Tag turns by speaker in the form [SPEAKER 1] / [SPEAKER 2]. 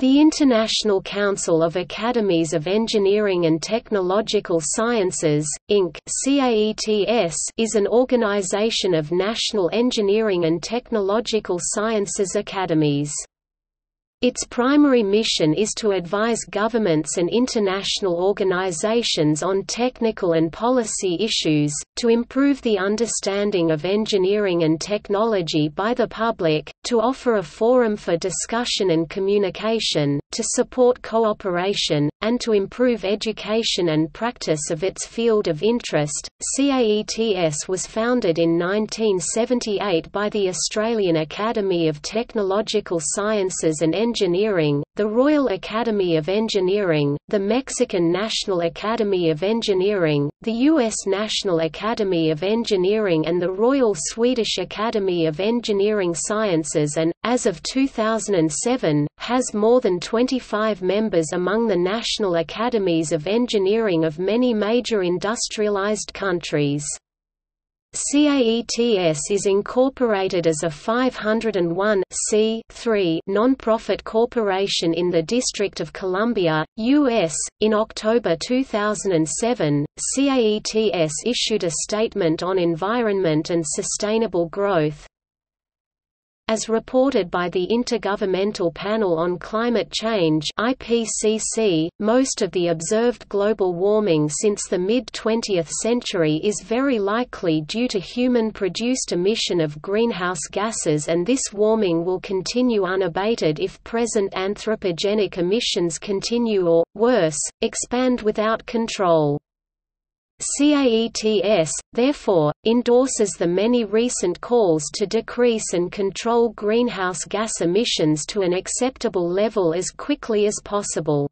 [SPEAKER 1] The International Council of Academies of Engineering and Technological Sciences, Inc. is an organization of national engineering and technological sciences academies. Its primary mission is to advise governments and international organizations on technical and policy issues, to improve the understanding of engineering and technology by the public, to offer a forum for discussion and communication, to support cooperation, and to improve education and practice of its field of interest. CAETS was founded in 1978 by the Australian Academy of Technological Sciences and Engineering, the Royal Academy of Engineering, the Mexican National Academy of Engineering, the U.S. National Academy of Engineering and the Royal Swedish Academy of Engineering Sciences and, as of 2007, has more than 25 members among the national academies of engineering of many major industrialized countries. CAETS is incorporated as a 501 non-profit corporation in the District of Columbia, U.S. In October 2007, CAETS issued a statement on environment and sustainable growth, as reported by the Intergovernmental Panel on Climate Change IPCC, most of the observed global warming since the mid-20th century is very likely due to human-produced emission of greenhouse gases and this warming will continue unabated if present anthropogenic emissions continue or, worse, expand without control. CAETS, therefore, endorses the many recent calls to decrease and control greenhouse gas emissions to an acceptable level as quickly as possible.